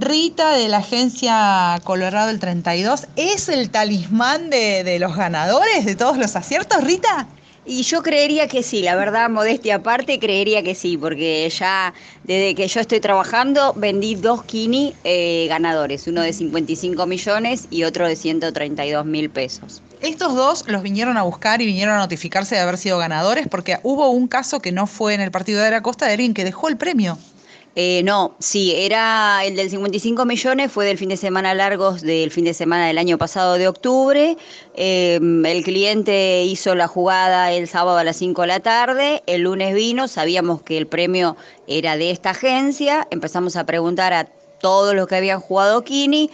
Rita de la agencia Colorado el 32, ¿es el talismán de, de los ganadores, de todos los aciertos, Rita? Y yo creería que sí, la verdad, modestia aparte, creería que sí, porque ya desde que yo estoy trabajando vendí dos Kini eh, ganadores, uno de 55 millones y otro de 132 mil pesos. Estos dos los vinieron a buscar y vinieron a notificarse de haber sido ganadores porque hubo un caso que no fue en el partido de la costa de alguien que dejó el premio. Eh, no, sí, era el del 55 millones, fue del fin de semana largos del fin de semana del año pasado de octubre. Em, el cliente hizo la jugada el sábado a las 5 de la tarde, el lunes vino, sabíamos que el premio era de esta agencia, empezamos a preguntar a todos los que habían jugado Kini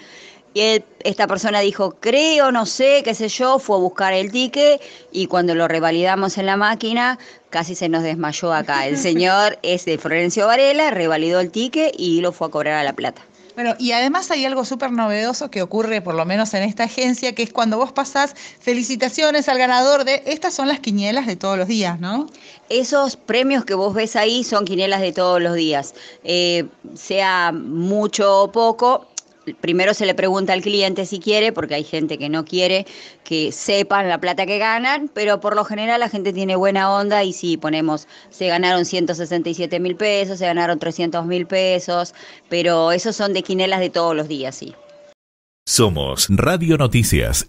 y esta persona dijo, creo, no sé, qué sé yo, fue a buscar el ticket y cuando lo revalidamos en la máquina, casi se nos desmayó acá. El señor es de Florencio Varela, revalidó el ticket y lo fue a cobrar a la plata. Bueno, y además hay algo súper novedoso que ocurre, por lo menos en esta agencia, que es cuando vos pasás felicitaciones al ganador de estas son las quinielas de todos los días, ¿no? Esos premios que vos ves ahí son quinielas de todos los días. Eh, sea mucho o poco, primero se le pregunta al cliente si quiere, porque hay gente que no quiere que sepan la plata que ganan, pero por lo general la gente tiene buena onda y si ponemos, se ganaron 167 mil pesos, se ganaron 300 mil pesos, pero esos son de quinelas de todos los días, sí. Somos Radio Noticias